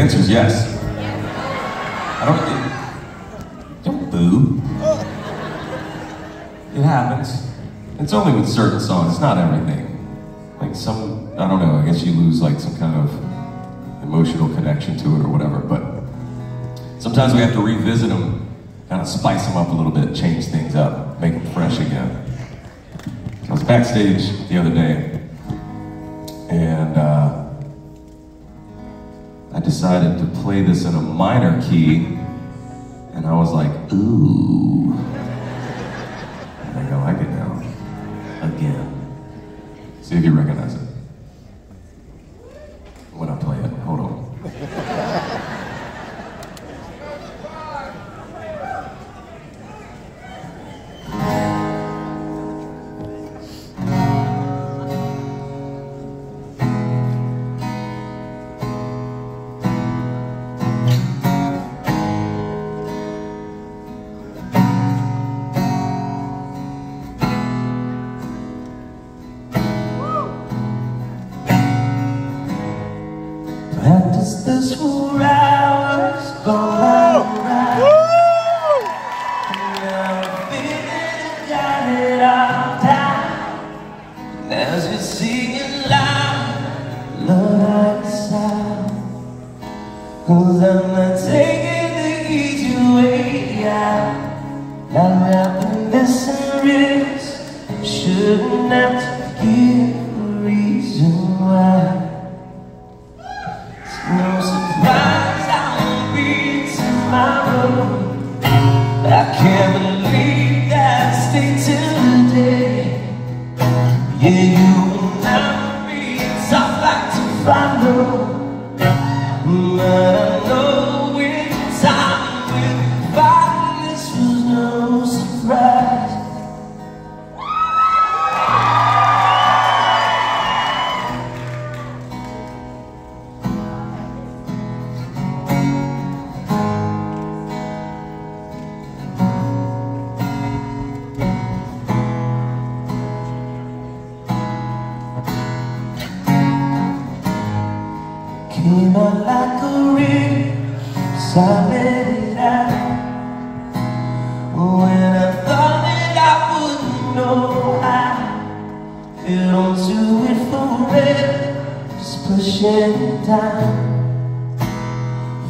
answer is yes. I don't, don't boo. It happens. It's only with certain songs, it's not everything. Like some, I don't know, I guess you lose like some kind of emotional connection to it or whatever, but sometimes we have to revisit them, kind of spice them up a little bit, change things up, make them fresh again. I was backstage the other day, and uh, I decided to play this in a minor key, and I was like, ooh. And I go, I get down again. See if you recognize it. Have to give a reason why. No surprise I'll be tomorrow. I can't believe that I stayed till today. Yeah, Came out like a ring, let it out. When I thought that I wouldn't know how, held on to it forever, just pushing it down.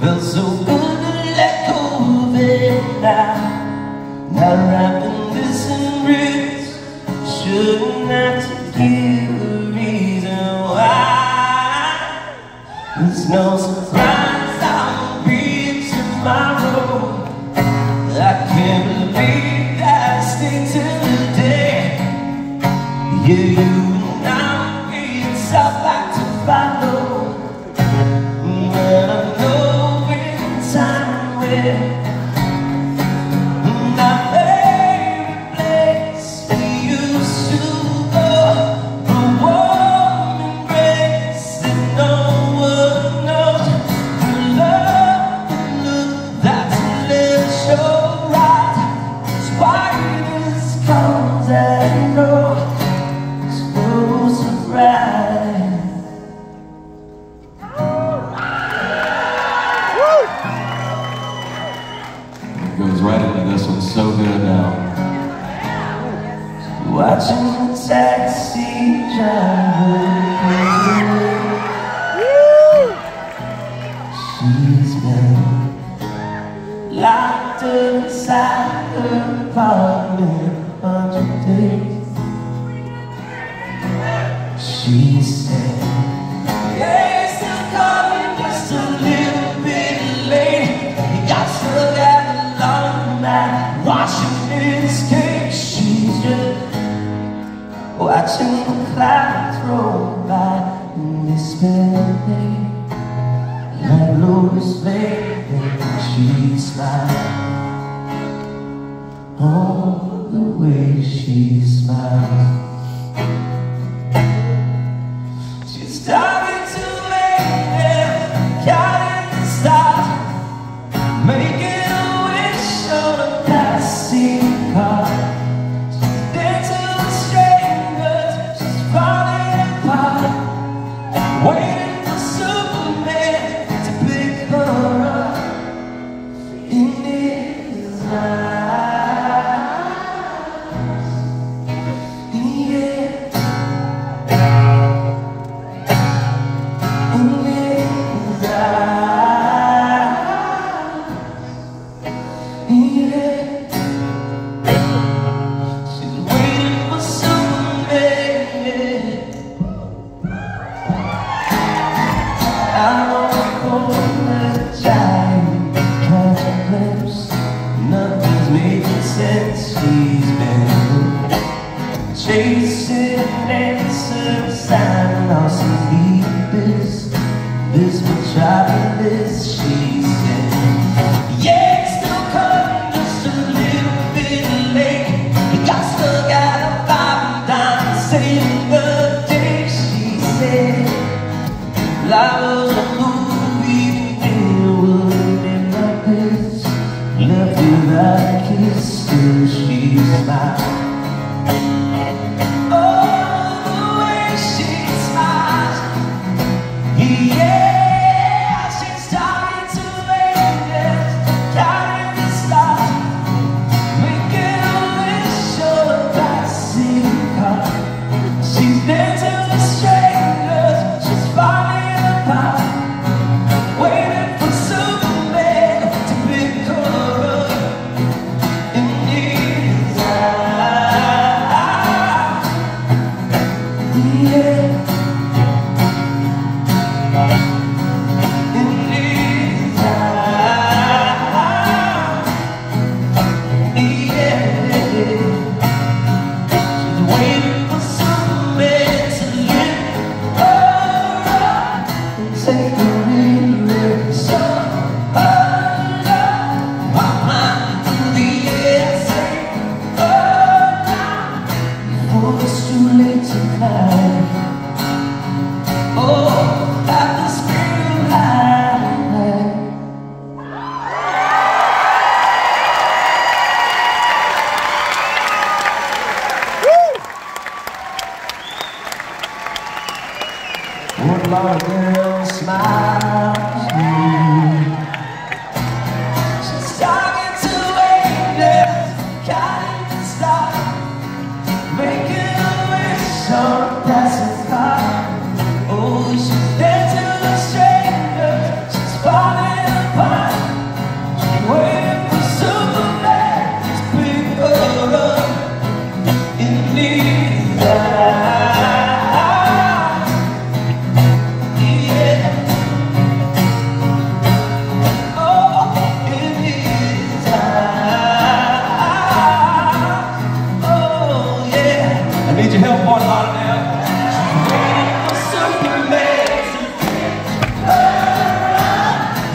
Felt so good to let go of it now. Not wrapping this in wrist, shouldn't have It's no surprise I'll be tomorrow. I can't believe that I stayed till today. Yeah, you goes right into this one. So good now. Watching the taxi driver She's been locked inside her apartment Watching the clouds roll by in despair. Like Lois Lane she smiled Oh, the way she smiles since she's been chasing answers I lost in deepest this much I miss she said. Yeah! Till she smiled Fort Lauderdale smiles